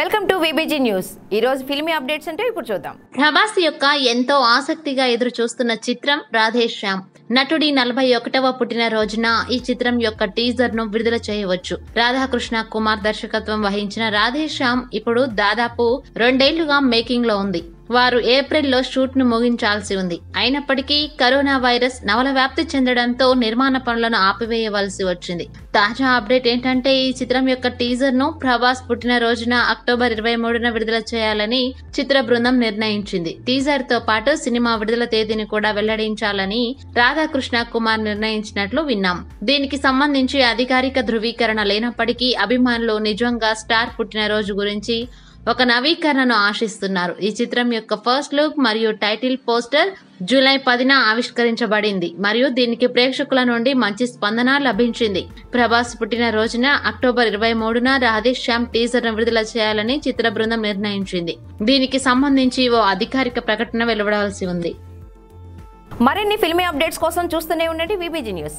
Welcome to VBG news ఈ రోజు filmy updates అంటే ఇప్పుడు చూద్దాం. ప్రభాస్ యొక్క ఎంతో ఆసక్తిగా ఎదురు చూస్తున్న చిత్రం రాధేశ్యామ్. నటుడి నలభై ఒకటవ పుట్టిన రోజున ఈ చిత్రం యొక్క టీజర్ను విడుదల చేయవచ్చు. రాధాకృష్ణ కుమార్ దర్శకత్వం వహించిన రాధేశ్యామ్ ఇప్పుడు దాదాపు రెండేళ్ళుగా మేకింగ్లో ఉంది. వారు ఏప్రిల్లో షూట్ను ముగించాల్సి ఉంది. అయినప్పటికీ కరోనా వైరస్ నవల వ్యాప్తి చెందడంతో నిర్మాణ పనులను ఆపివేయవలసి వచ్చింది. తాజా అప్డేట్ ఏంటంటే ఈ చిత్రం యొక్క టీజర్ను ప్రభాస్ పుట్టినరోజున అక్టోబర్ ఇరవై మూడున విడుదల చేయాలని చిత్ర బృందం నిర్ణయించింది. టీజర్తో పాటు సినిమా విడుదల తేదీని కూడా వెల్లడించాలని రాధాకృష్ణ కుమార్ నిర్ణయించినట్లు విన్నాం. దీనికి సంబంధించి అధికారిక ధృవీకరణ లేనప్పటికీ అభిమానులు నిజంగా స్టార్ పుట్టినరోజు గురించి ఒక నవీకరణను ఆశిస్తున్నారు. ఈ చిత్రం యొక్క ఫస్ట్ లుక్ మరియు టైటిల్ పోస్టర్ జూలై పదిన ఆవిష్కరించబడింది మరియు దీనికి ప్రేక్షకుల నుండి మంచి స్పందన లభించింది. ప్రభాస్ పుట్టిన రోజున అక్టోబర్ ఇరవై మూడున రాధేష్ శ్యామ్ టీజర్ను విడుదల చేయాలని చిత్ర బృందం నిర్ణయించింది. దీనికి సంబంధించి ఓ అధికారిక ప్రకటన వెలువడాల్సి ఉంది. మరిన్ని ఫిల్మీ అప్డేట్స్ కోసం చూస్తూనే ఉండండి విబీజీ న్యూస్.